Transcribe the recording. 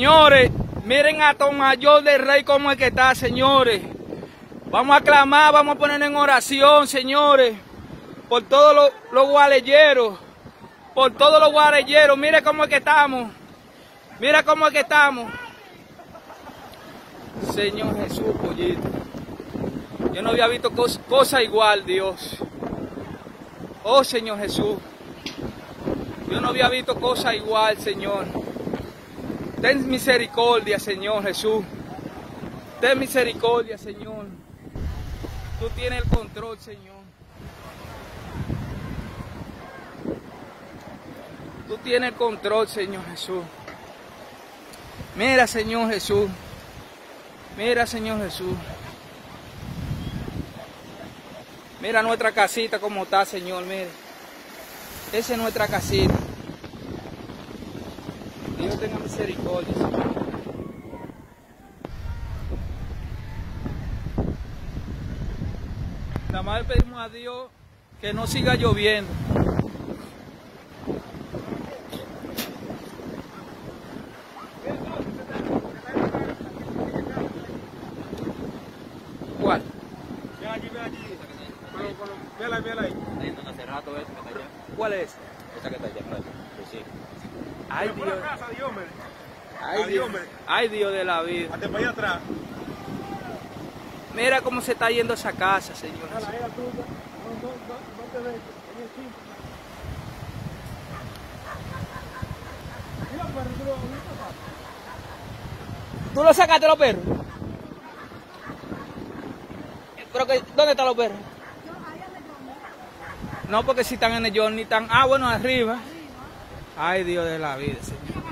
Señores, miren a Tomayor del Rey cómo es que está, señores. Vamos a clamar, vamos a poner en oración, señores, por todos los, los guarelleros, por todos los guarelleros. Mire cómo es que estamos. Mira cómo es que estamos. Señor Jesús, pollito. Yo no había visto cosa, cosa igual, Dios. Oh, Señor Jesús. Yo no había visto cosa igual, Señor. Ten misericordia, Señor Jesús. Ten misericordia, Señor. Tú tienes el control, Señor. Tú tienes el control, Señor Jesús. Mira, Señor Jesús. Mira, Señor Jesús. Mira nuestra casita como está, Señor. Mira. Esa es nuestra casita. Dios tenga misericordia. Nada más le pedimos a Dios que no siga lloviendo. ¿Cuál? Ven allí, ven allí. Vela ahí, vela ahí. Ahí está hace rato esa que está allá. ¿Cuál es? Esa que está allá. Pues sí. Ay Dios. Ay Dios. Ay Dios de la vida. Hasta para allá atrás. Mira cómo se está yendo esa casa, Señor. era tuya. No, no, no, no te dejes. En el quinto. Mira, pero tú lo viste, papá. ¿Tú lo sacaste los perros? Pero que, ¿Dónde están los perros? No, porque si están en el Johnny, están... Ah, bueno, arriba. Ay, Dios de la vida, Señor.